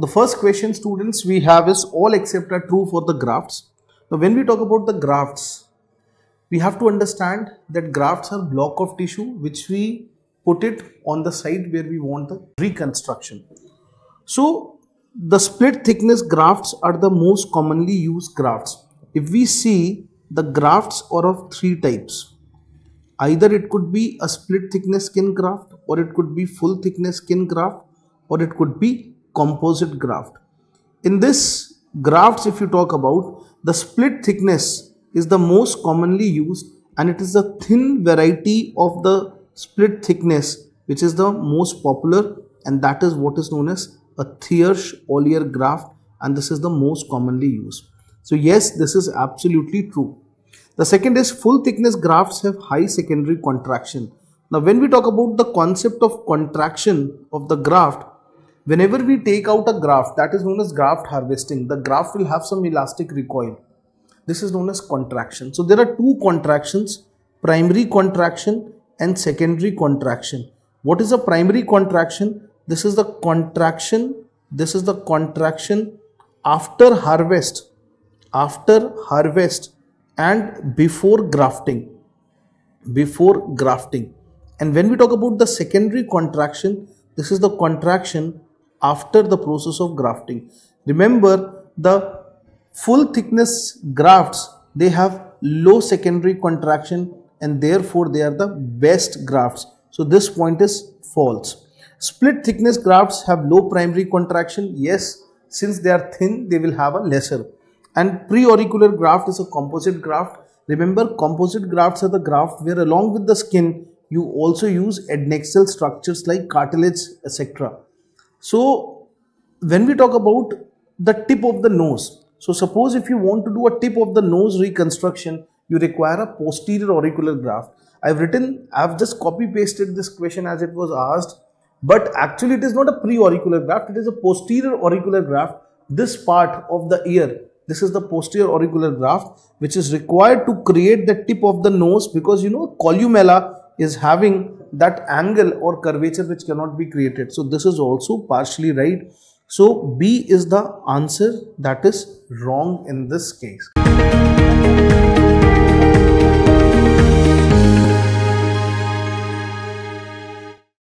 The first question students we have is all except are true for the grafts. Now when we talk about the grafts, we have to understand that grafts are block of tissue which we put it on the site where we want the reconstruction. So the split thickness grafts are the most commonly used grafts. If we see the grafts are of three types. Either it could be a split thickness skin graft or it could be full thickness skin graft or it could be composite graft. In this grafts if you talk about the split thickness is the most commonly used and it is a thin variety of the split thickness which is the most popular and that is what is known as a Thiersch Ollier graft and this is the most commonly used. So yes this is absolutely true. The second is full thickness grafts have high secondary contraction. Now when we talk about the concept of contraction of the graft, whenever we take out a graft that is known as graft harvesting, the graft will have some elastic recoil. This is known as contraction. So there are two contractions, primary contraction and secondary contraction. What is a primary contraction? This is the contraction, this is the contraction after harvest, after harvest and before grafting before grafting and when we talk about the secondary contraction this is the contraction after the process of grafting. Remember the full thickness grafts they have low secondary contraction and therefore they are the best grafts. So this point is false. Split thickness grafts have low primary contraction. Yes since they are thin they will have a lesser. And pre-auricular graft is a composite graft. Remember composite grafts are the graft where along with the skin you also use adnexal structures like cartilage etc. So when we talk about the tip of the nose, so suppose if you want to do a tip of the nose reconstruction, you require a posterior auricular graft. I've written, I've just copy pasted this question as it was asked, but actually it is not a pre-auricular graft, it is a posterior auricular graft. This part of the ear this is the posterior auricular graft which is required to create the tip of the nose because you know columella is having that angle or curvature which cannot be created. So this is also partially right. So B is the answer that is wrong in this case.